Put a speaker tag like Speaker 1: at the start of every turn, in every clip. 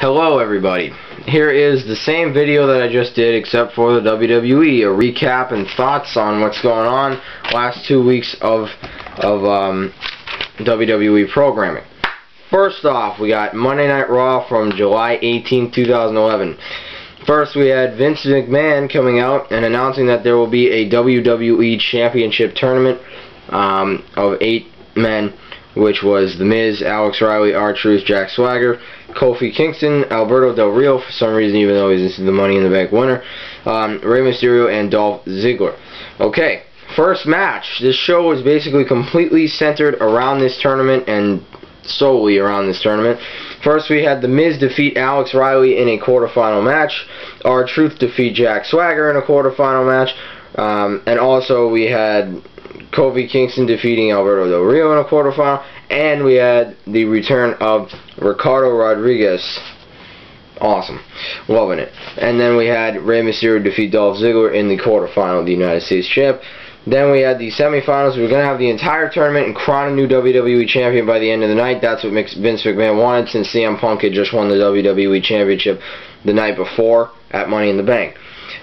Speaker 1: Hello everybody. Here is the same video that I just did except for the WWE, a recap and thoughts on what's going on last two weeks of of um, WWE programming. First off, we got Monday Night Raw from July 18, 2011. First, we had Vince McMahon coming out and announcing that there will be a WWE Championship tournament um, of eight men which was The Miz, Alex Riley, R-Truth, Jack Swagger, Kofi Kingston, Alberto Del Rio, for some reason, even though he's the Money in the Bank winner, um, Rey Mysterio, and Dolph Ziggler. Okay, first match. This show was basically completely centered around this tournament and solely around this tournament. First, we had The Miz defeat Alex Riley in a quarterfinal match. R-Truth defeat Jack Swagger in a quarterfinal match. Um, and also, we had Kofi Kingston defeating Alberto Del Rio in a quarterfinal, and we had the return of Ricardo Rodriguez. Awesome. Loving it. And then we had Rey Mysterio defeat Dolph Ziggler in the quarterfinal of the United States Champ. Then we had the semifinals. We are going to have the entire tournament and crown a new WWE champion by the end of the night. That's what Vince McMahon wanted since CM Punk had just won the WWE championship the night before at Money in the Bank.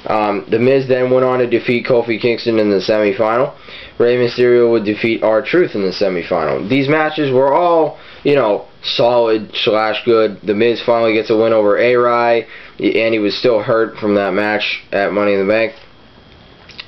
Speaker 1: Um, the Miz then went on to defeat Kofi Kingston in the semifinal. Rey Mysterio would defeat R-Truth in the semifinal. These matches were all, you know, solid slash good. The Miz finally gets a win over A-Ry, and he was still hurt from that match at Money in the Bank.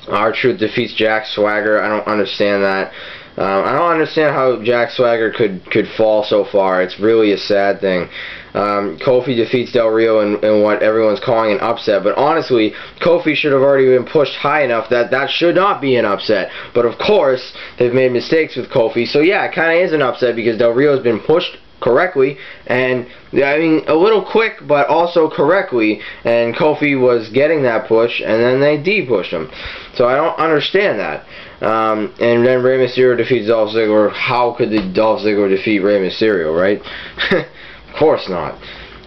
Speaker 1: R-Truth defeats Jack Swagger. I don't understand that. Um, I don't understand how Jack Swagger could could fall so far. It's really a sad thing. Um, Kofi defeats Del Rio in, in what everyone's calling an upset, but honestly, Kofi should have already been pushed high enough that that should not be an upset. But of course, they've made mistakes with Kofi, so yeah, it kind of is an upset because Del Rio has been pushed correctly and I mean a little quick but also correctly and Kofi was getting that push and then they de-pushed him so I don't understand that um, and then Rey Mysterio defeats Dolph Ziggler how could the Dolph Ziggler defeat Rey Mysterio right Of course not.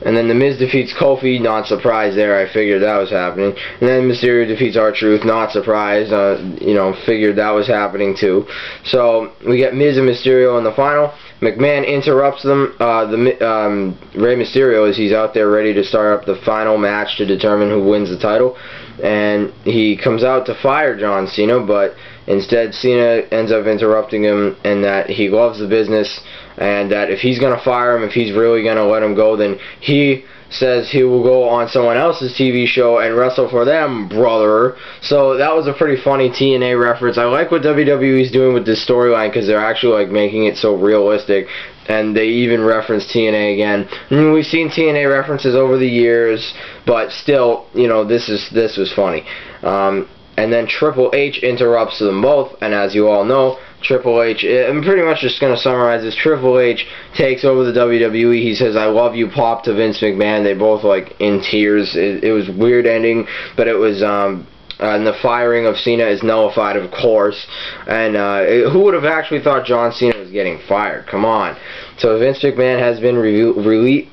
Speaker 1: And then The Miz defeats Kofi, not surprised there, I figured that was happening. And then Mysterio defeats R-Truth, not surprised, uh, you know, figured that was happening too. So, we get Miz and Mysterio in the final. McMahon interrupts them, uh, the um, Rey Mysterio, as he's out there ready to start up the final match to determine who wins the title. And he comes out to fire John Cena, but instead Cena ends up interrupting him and that he loves the business and that if he's going to fire him, if he's really going to let him go, then he says he will go on someone else's TV show and wrestle for them, brother. So that was a pretty funny TNA reference. I like what WWE's doing with this storyline because they're actually like making it so realistic. And they even reference TNA again. I mean, we've seen TNA references over the years, but still, you know, this is this was funny. Um, and then Triple H interrupts them both, and as you all know, Triple H, I'm pretty much just going to summarize this. Triple H takes over the WWE. He says, I love you, Pop, to Vince McMahon. They both, like, in tears. It, it was weird ending, but it was, um, uh, and the firing of Cena is nullified, of course. And uh, who would have actually thought John Cena was getting fired? Come on. So Vince McMahon has been rele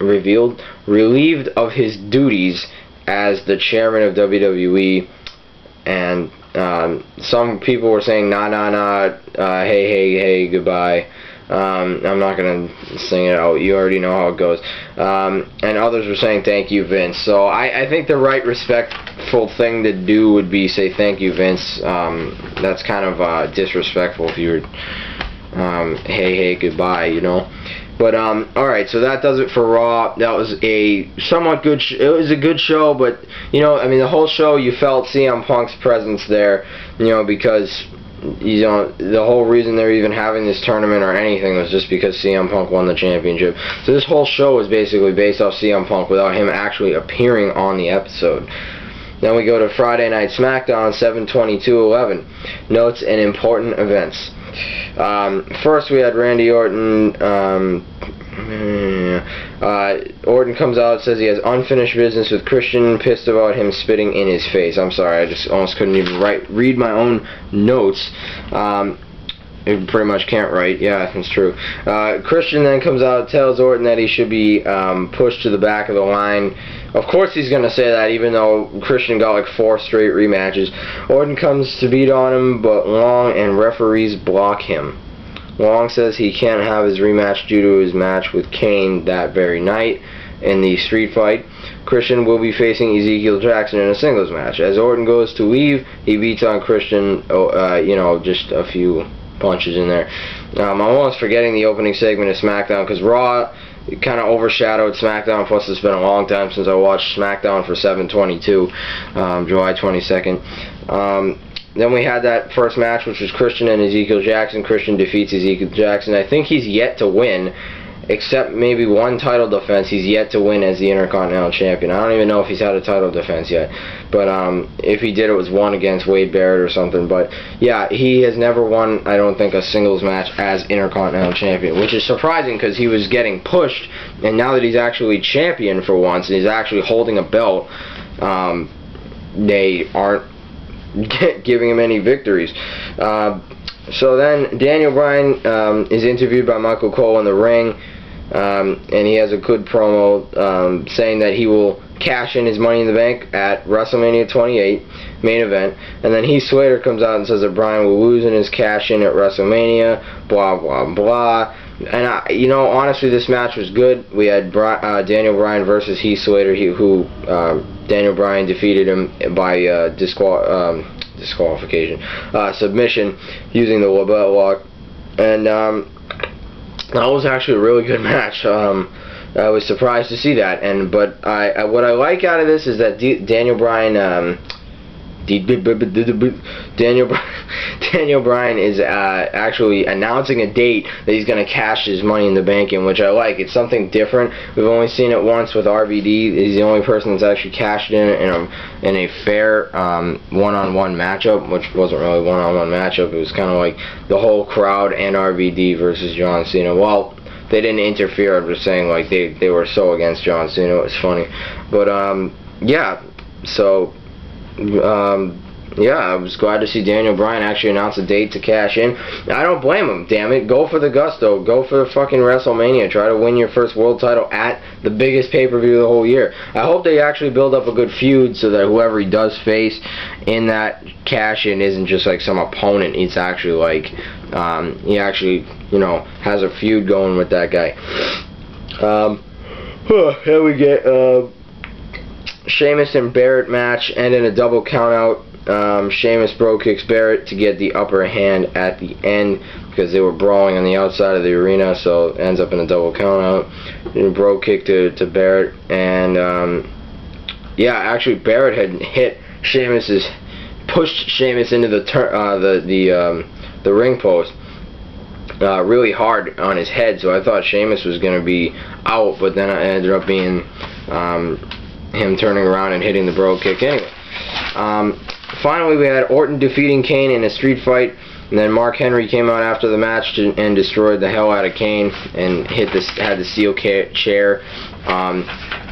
Speaker 1: revealed, relieved of his duties as the chairman of WWE. And um, some people were saying nah nah nah, uh, hey hey hey goodbye. Um, I'm not gonna sing it out. You already know how it goes. Um, and others were saying thank you, Vince. So I, I think the right respectful thing to do would be say thank you, Vince. Um, that's kind of uh, disrespectful if you were um, hey hey goodbye, you know. But um, all right, so that does it for Raw. That was a somewhat good. it was a good show, but you know, I mean, the whole show you felt CM Punk's presence there, you know, because you know the whole reason they're even having this tournament or anything was just because CM Punk won the championship. So this whole show was basically based off CM Punk without him actually appearing on the episode. Then we go to Friday Night SmackDown 72211. Notes and important events. Um, first, we had Randy Orton. Um, uh, Orton comes out says he has unfinished business with Christian, pissed about him spitting in his face. I'm sorry, I just almost couldn't even write read my own notes. Um, pretty much can't write. Yeah, that's true. Uh, Christian then comes out, tells Orton that he should be um, pushed to the back of the line. Of course he's going to say that, even though Christian got like four straight rematches. Orton comes to beat on him, but Long and referees block him. Long says he can't have his rematch due to his match with Kane that very night. in the street fight. Christian will be facing Ezekiel Jackson in a singles match. As Orton goes to leave, he beats on Christian, oh, uh, you know, just a few punches in there. Um, I'm almost forgetting the opening segment of SmackDown because Raw kind of overshadowed SmackDown. Plus, it's been a long time since I watched SmackDown for 722, um, July 22nd. Um, then we had that first match, which was Christian and Ezekiel Jackson. Christian defeats Ezekiel Jackson. I think he's yet to win except maybe one title defense, he's yet to win as the Intercontinental Champion. I don't even know if he's had a title defense yet. But um, if he did, it was one against Wade Barrett or something. But yeah, he has never won, I don't think, a singles match as Intercontinental Champion, which is surprising because he was getting pushed. And now that he's actually champion for once and he's actually holding a belt, um, they aren't giving him any victories. Uh, so then Daniel Bryan um, is interviewed by Michael Cole in the ring. Um, and he has a good promo um, saying that he will cash in his Money in the Bank at WrestleMania 28 main event. And then Heath Slater comes out and says that Bryan will lose in his cash in at WrestleMania. Blah blah blah. And I, you know, honestly, this match was good. We had Bri uh, Daniel Bryan versus Heath Slater, he, who uh, Daniel Bryan defeated him by uh, disqual um, disqualification uh, submission using the LeBell lock. And um, that was actually a really good match. Um, I was surprised to see that, and but I, I what I like out of this is that D Daniel Bryan um, Daniel Daniel Bryan is uh, actually announcing a date that he's going to cash his money in the bank in, which I like. It's something different. We've only seen it once with RVD. He's the only person that's actually cashed in in a in a fair um, one-on-one matchup, which wasn't really one-on-one matchup. It was kind of like the whole crowd and RVD versus John Cena. Well, they didn't interfere. I'm just saying like they they were so against John Cena. It was funny, but um yeah. So um, yeah, I was glad to see Daniel Bryan actually announce a date to cash in. I don't blame him, damn it. Go for the gusto. Go for the fucking WrestleMania. Try to win your first world title at the biggest pay-per-view of the whole year. I hope they actually build up a good feud so that whoever he does face in that cash-in isn't just like some opponent. It's actually like, um, he actually, you know, has a feud going with that guy. Um, here we get, uh, Sheamus and Barrett match ended in a double countout. Um, Sheamus bro kicks Barrett to get the upper hand at the end because they were brawling on the outside of the arena, so it ends up in a double countout. And bro kick to, to Barrett, and um, yeah, actually Barrett had hit Sheamus's pushed Sheamus into the uh, the the um, the ring post. Uh, really hard on his head, so I thought Sheamus was going to be out, but then I ended up being um, him turning around and hitting the bro kick anyway. Um, finally, we had Orton defeating Kane in a street fight. And then Mark Henry came out after the match to, and destroyed the hell out of Kane and hit this had the steel chair, um,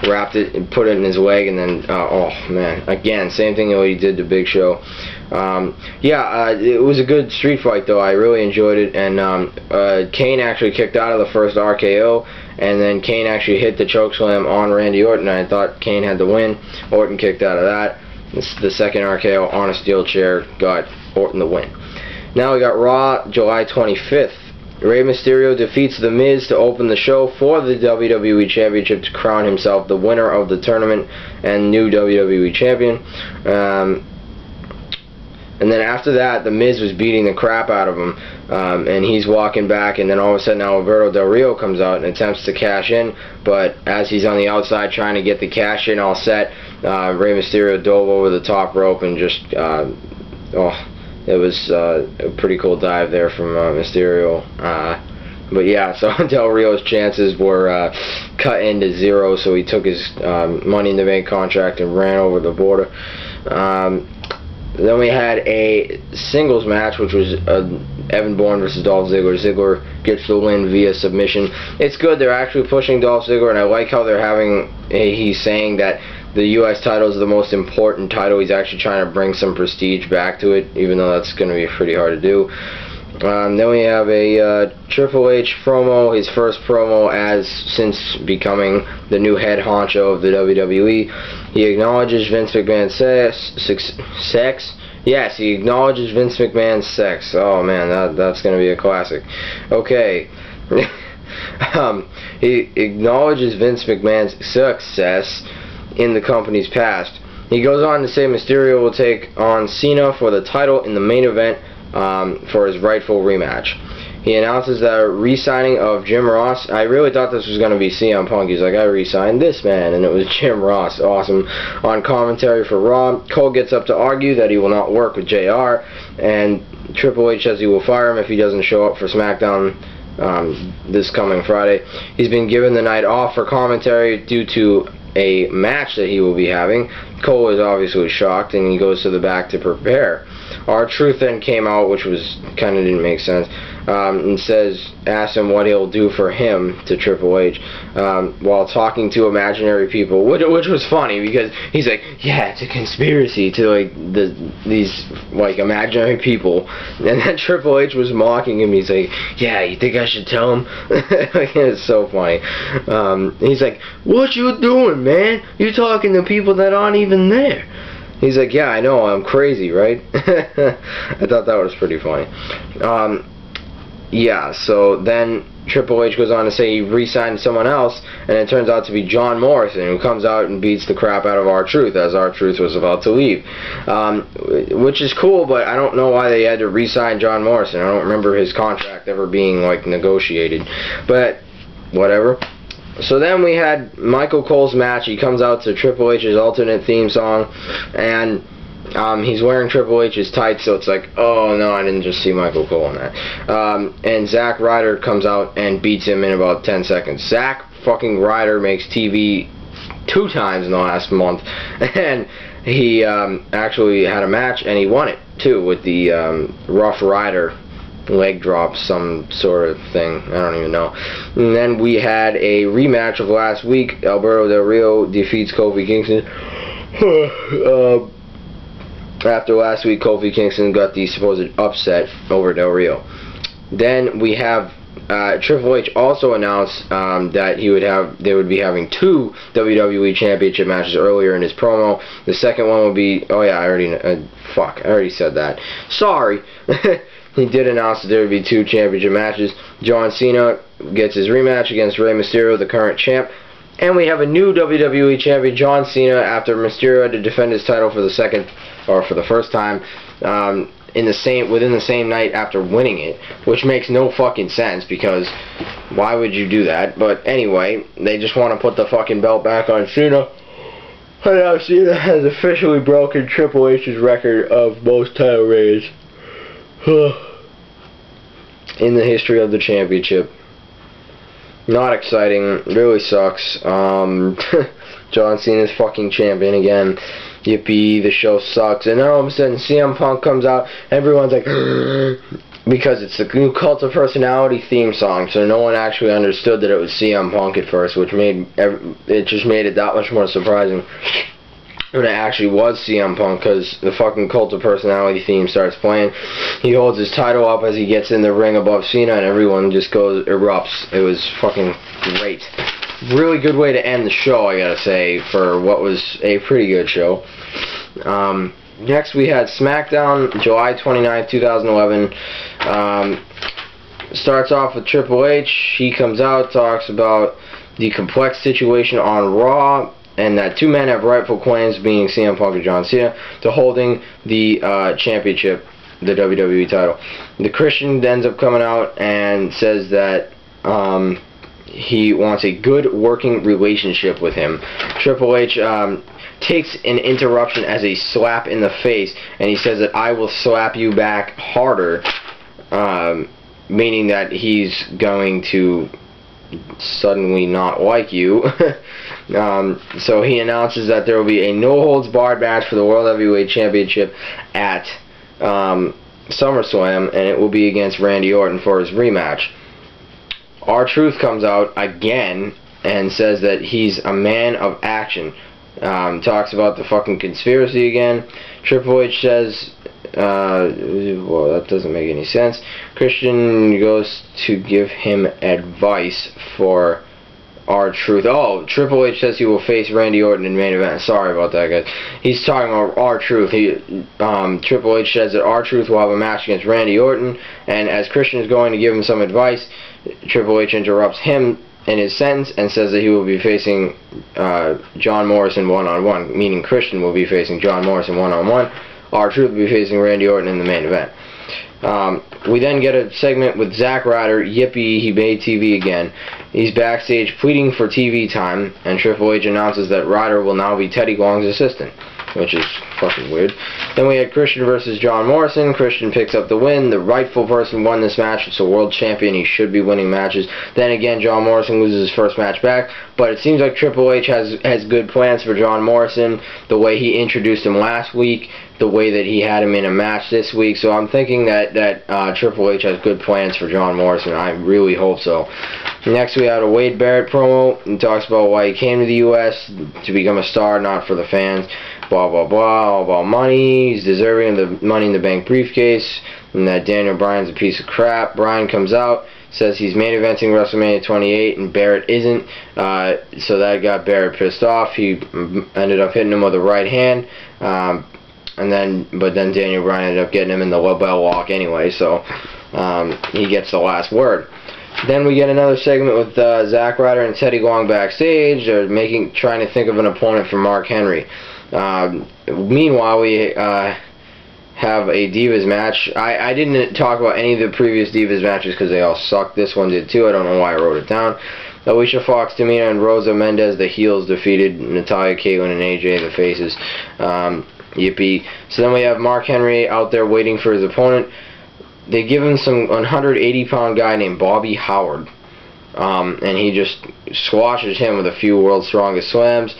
Speaker 1: wrapped it and put it in his leg, and then uh, oh man, again same thing that he did to Big Show. Um, yeah, uh, it was a good street fight though. I really enjoyed it, and um, uh, Kane actually kicked out of the first RKO, and then Kane actually hit the chokeslam on Randy Orton. I thought Kane had the win. Orton kicked out of that. This, the second RKO on a steel chair got Orton the win. Now we got Raw, July 25th. Rey Mysterio defeats The Miz to open the show for the WWE Championship to crown himself the winner of the tournament and new WWE Champion. Um, and then after that, The Miz was beating the crap out of him. Um, and he's walking back, and then all of a sudden Alberto Del Rio comes out and attempts to cash in. But as he's on the outside trying to get the cash in all set, uh, Rey Mysterio dove over the top rope and just, uh, oh, it was uh, a pretty cool dive there from uh, Mysterio. Uh, but yeah, so Del Rio's chances were uh, cut into zero, so he took his um, Money in the Bank contract and ran over the border. Um, then we had a singles match, which was uh, Evan Bourne versus Dolph Ziggler. Ziggler gets the win via submission. It's good. They're actually pushing Dolph Ziggler, and I like how they're having. He's saying that the U.S. title is the most important title. He's actually trying to bring some prestige back to it, even though that's going to be pretty hard to do. Um, then we have a uh, Triple H promo, his first promo as since becoming the new head honcho of the WWE. He acknowledges Vince McMahon's sex. sex yes, he acknowledges Vince McMahon's sex. Oh man, that that's gonna be a classic. Okay. um, He acknowledges Vince McMahon's success in the company's past. He goes on to say Mysterio will take on Cena for the title in the main event um, for his rightful rematch. He announces the re-signing of Jim Ross. I really thought this was going to be CM Punk. He's like, I re-signed this man, and it was Jim Ross. Awesome. On commentary for Raw, Cole gets up to argue that he will not work with JR, and Triple H says he will fire him if he doesn't show up for SmackDown um, this coming Friday. He's been given the night off for commentary due to a match that he will be having. Cole is obviously shocked, and he goes to the back to prepare. R-Truth then came out, which was kind of didn't make sense, um, and says, asks him what he'll do for him to Triple H, um, while talking to imaginary people, which, which was funny because he's like, yeah, it's a conspiracy to like the these like imaginary people, and then Triple H was mocking him. He's like, yeah, you think I should tell him? it's so funny. Um, he's like, what you doing, man? You talking to people that aren't even there. He's like, yeah, I know, I'm crazy, right? I thought that was pretty funny. Um, yeah, so then Triple H goes on to say he re-signed someone else, and it turns out to be John Morrison, who comes out and beats the crap out of R-Truth as R-Truth was about to leave. Um, which is cool, but I don't know why they had to re-sign John Morrison. I don't remember his contract ever being, like, negotiated. But, whatever. So then we had Michael Cole's match. He comes out to Triple H's alternate theme song, and um, he's wearing Triple H's tights, so it's like, oh no, I didn't just see Michael Cole in that. Um, and Zack Ryder comes out and beats him in about 10 seconds. Zack fucking Ryder makes TV two times in the last month, and he um, actually had a match and he won it too with the um, Rough Rider leg drop, some sort of thing. I don't even know. And then we had a rematch of last week. Alberto Del Rio defeats Kofi Kingston. uh, after last week, Kofi Kingston got the supposed upset over Del Rio. Then we have uh, Triple H also announced um, that he would have they would be having two WWE Championship matches earlier in his promo. The second one would be oh yeah I already uh, fuck I already said that. Sorry. he did announce that there would be two championship matches. John Cena gets his rematch against Rey Mysterio, the current champ. And we have a new WWE champion, John Cena, after Mysterio had to defend his title for the second, or for the first time, um, in the same within the same night after winning it, which makes no fucking sense because why would you do that? But anyway, they just want to put the fucking belt back on Cena. And now Cena has officially broken Triple H's record of most title reigns. in the history of the championship. Not exciting. Really sucks. Um, John Cena's fucking champion again. Yippee, the show sucks. And then all of a sudden CM Punk comes out. Everyone's like, because it's the new Cult of Personality theme song. So no one actually understood that it was CM Punk at first, which made it just made it that much more surprising it actually was CM Punk because the fucking Cult of Personality theme starts playing. He holds his title up as he gets in the ring above Cena and everyone just goes erupts. It was fucking great. Really good way to end the show, I gotta say, for what was a pretty good show. Um, next we had SmackDown, July 29, 2011. Um, starts off with Triple H. He comes out, talks about the complex situation on Raw and that two men have rightful claims, being CM Punk and John Cena, to holding the uh, championship, the WWE title. The Christian ends up coming out and says that um, he wants a good working relationship with him. Triple H um, takes an interruption as a slap in the face, and he says that I will slap you back harder, um, meaning that he's going to suddenly not like you. um, so he announces that there will be a no-holds-barred match for the World Heavyweight Championship at um, SummerSlam, and it will be against Randy Orton for his rematch. R-Truth comes out again and says that he's a man of action. Um, talks about the fucking conspiracy again. Triple H says uh, well, that doesn't make any sense. Christian goes to give him advice for R-Truth. Oh, Triple H says he will face Randy Orton in main event. Sorry about that, guys. He's talking about R-Truth. He, um, Triple H says that R-Truth will have a match against Randy Orton, and as Christian is going to give him some advice, Triple H interrupts him in his sentence and says that he will be facing uh, John Morrison one-on-one, meaning Christian will be facing John Morrison one-on-one. R-Truth will be facing Randy Orton in the main event. Um, we then get a segment with Zack Ryder. Yippee, he made TV again. He's backstage pleading for TV time, and Triple H announces that Ryder will now be Teddy Long's assistant which is fucking weird. Then we had Christian versus John Morrison. Christian picks up the win. The rightful person won this match. It's a world champion. He should be winning matches. Then again, John Morrison loses his first match back. But it seems like Triple H has has good plans for John Morrison. The way he introduced him last week, the way that he had him in a match this week. So I'm thinking that that uh, Triple H has good plans for John Morrison. I really hope so. Next, we had a Wade Barrett promo. He talks about why he came to the U.S. to become a star, not for the fans blah blah blah, all about money. He's deserving of the money in the bank briefcase, and that Daniel Bryan's a piece of crap. Bryan comes out, says he's main eventing WrestleMania 28, and Barrett isn't. Uh, so that got Barrett pissed off. He ended up hitting him with a right hand. Um, and then, but then Daniel Bryan ended up getting him in the LeBell lock anyway, so um, he gets the last word. Then we get another segment with uh, Zack Ryder and Teddy Long backstage. They're making, trying to think of an opponent for Mark Henry. Um, meanwhile, we uh, have a Divas match. I, I didn't talk about any of the previous Divas matches because they all sucked. This one did too. I don't know why I wrote it down. Alicia Fox, Tamina, and Rosa Mendez, the heels, defeated Natalya, Kaitlyn, and AJ, the faces. Um, yippee. So then we have Mark Henry out there waiting for his opponent. They give him some 180 pound guy named Bobby Howard. Um, and he just squashes him with a few world's strongest slams.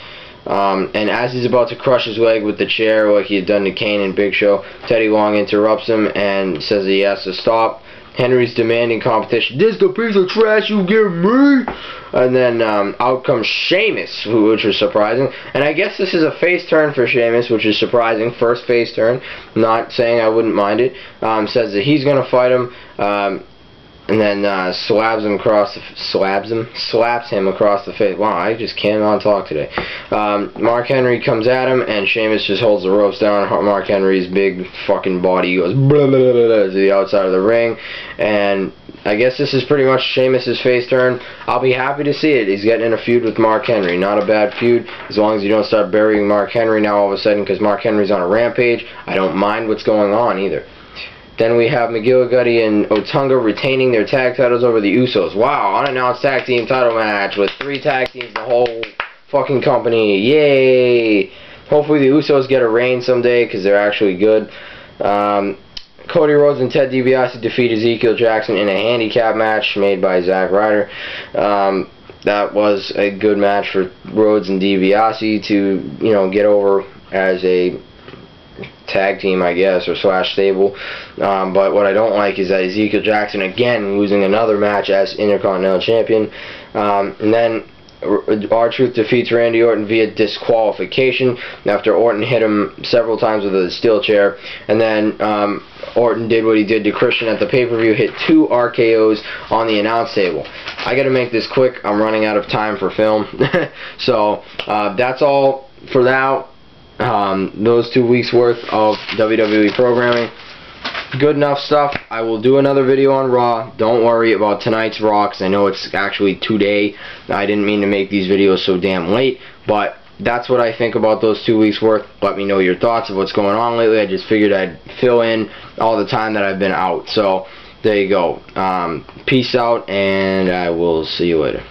Speaker 1: Um, and as he's about to crush his leg with the chair like he had done to Kane and Big Show, Teddy Long interrupts him and says he has to stop. Henry's demanding competition. This the piece of trash you give me? And then um, out comes Sheamus, which was surprising. And I guess this is a face turn for Sheamus, which is surprising. First face turn. Not saying I wouldn't mind it. Um, says that he's going to fight him. Um, and then uh, slabs him across the slabs him slaps him across the face. Wow, I just cannot talk today. Um, Mark Henry comes at him, and Sheamus just holds the ropes down. Mark Henry's big fucking body goes blah, blah, blah, to the outside of the ring, and I guess this is pretty much Sheamus's face turn. I'll be happy to see it. He's getting in a feud with Mark Henry. Not a bad feud, as long as you don't start burying Mark Henry now all of a sudden, because Mark Henry's on a rampage. I don't mind what's going on either. Then we have McGillicutty and Otunga retaining their tag titles over the Usos. Wow, unannounced tag team title match with three tag teams, the whole fucking company. Yay! Hopefully the Usos get a reign someday because they're actually good. Um, Cody Rhodes and Ted DiBiase defeat Ezekiel Jackson in a handicap match made by Zack Ryder. Um, that was a good match for Rhodes and DiBiase to, you know, get over as a tag team, I guess, or slash stable. Um, but what I don't like is that Ezekiel Jackson again losing another match as Intercontinental Champion. Um, and then R-Truth defeats Randy Orton via disqualification after Orton hit him several times with a steel chair. And then um, Orton did what he did to Christian at the pay-per-view, hit two RKO's on the announce table. I got to make this quick. I'm running out of time for film. so uh, that's all for now um, those two weeks worth of WWE programming. Good enough stuff. I will do another video on Raw. Don't worry about tonight's Raw because I know it's actually today. I didn't mean to make these videos so damn late, but that's what I think about those two weeks worth. Let me know your thoughts of what's going on lately. I just figured I'd fill in all the time that I've been out. So there you go. Um, peace out, and I will see you later.